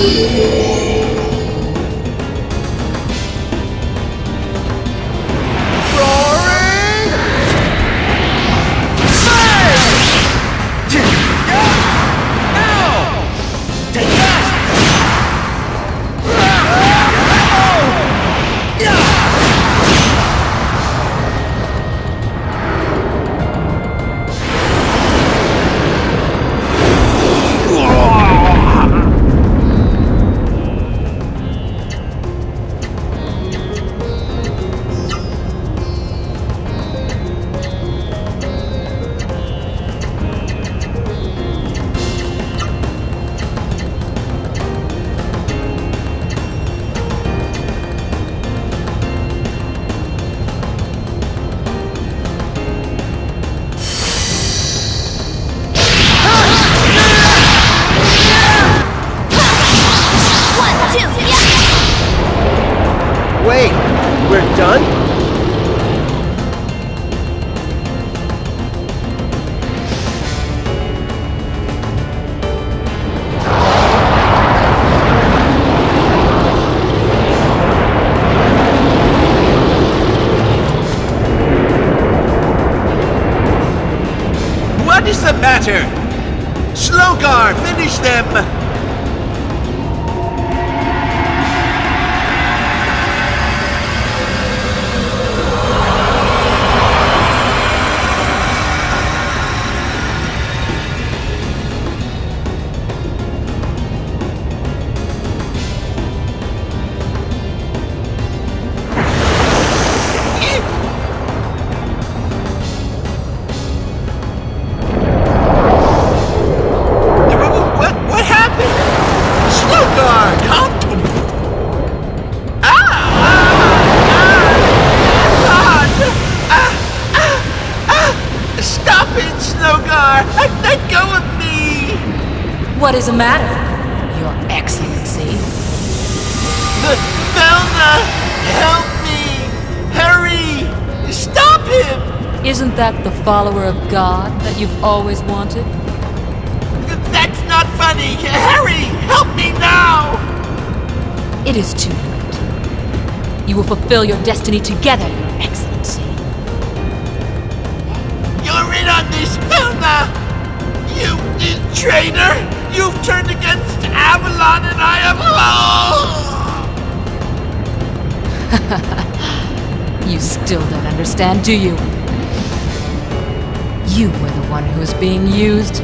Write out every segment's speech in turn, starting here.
Take What is the matter, Your Excellency? The Velna! Help me! Hurry! Stop him! Isn't that the follower of God that you've always wanted? That's not funny! Harry! Help me now! It is too late. You will fulfill your destiny together, Your Excellency. Avalon and I am alone! You still don't understand, do you? You were the one who was being used,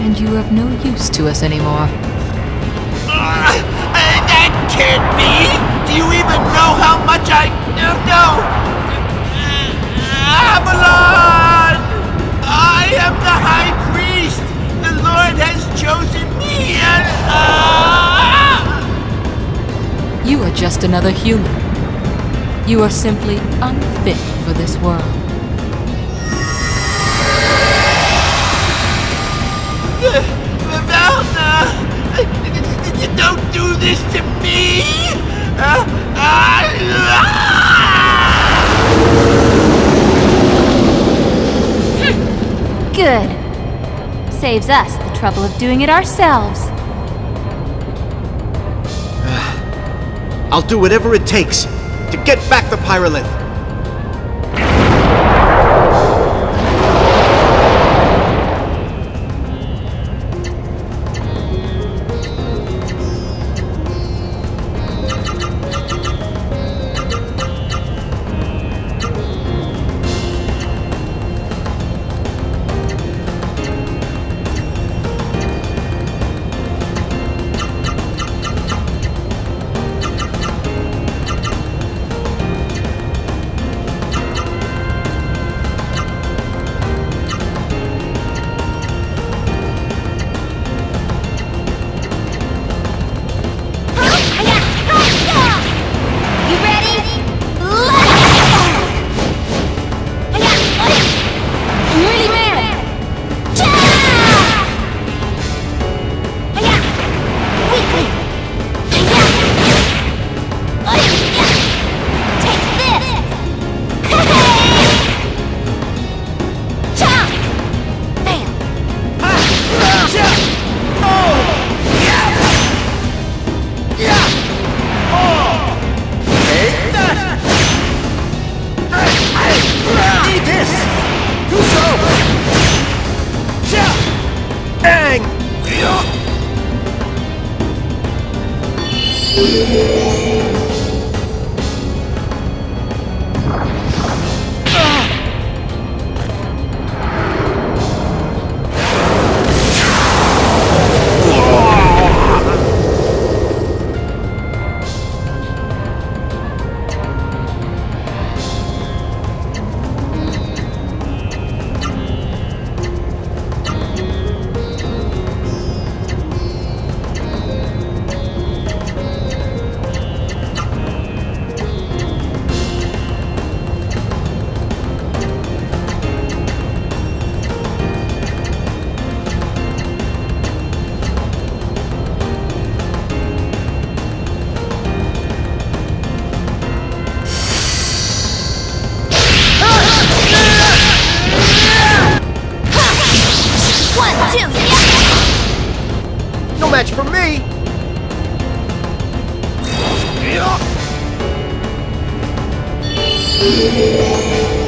and you are of no use to us anymore. Uh, that can't be! Do you even know how much I... No, no! Avalon! Just another human. You are simply unfit for this world. Velna! Don't do this to me! Uh! Good. Saves us the trouble of doing it ourselves. I'll do whatever it takes to get back the Pyrolith. Música Música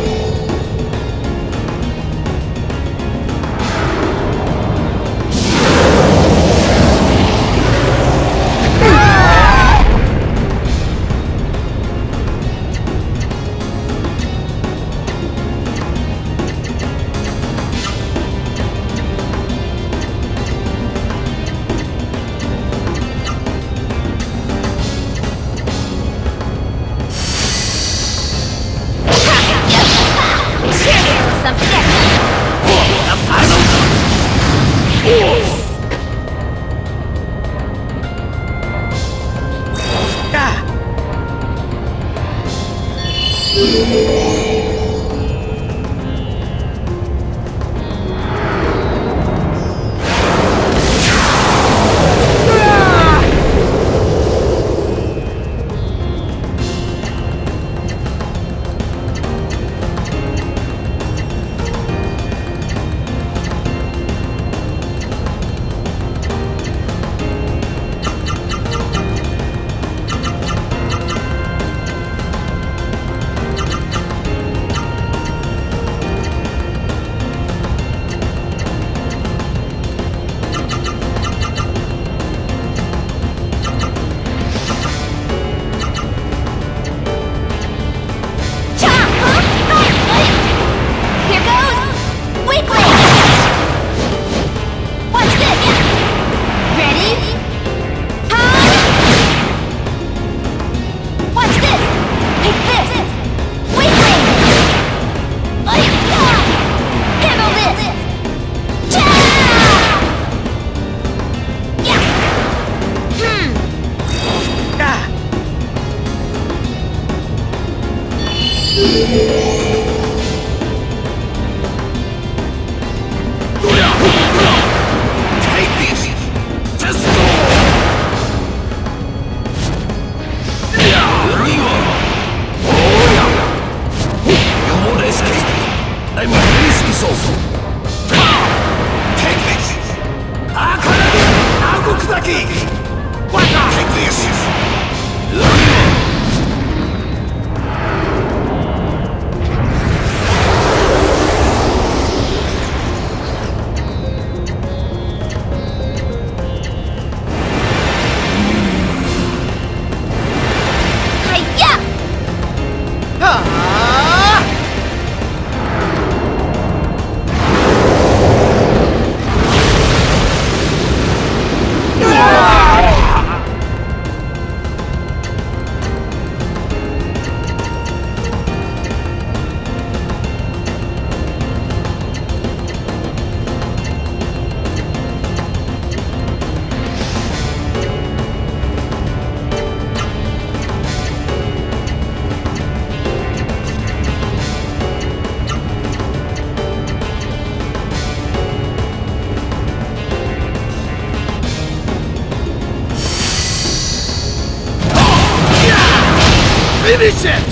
Finish it!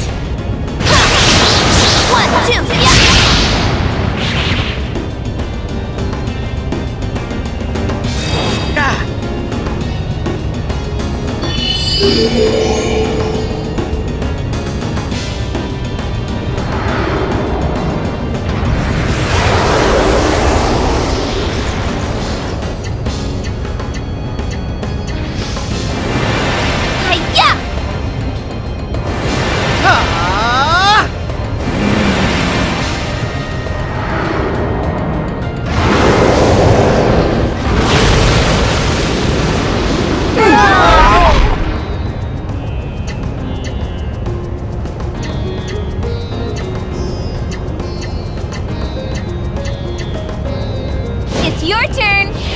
Your turn!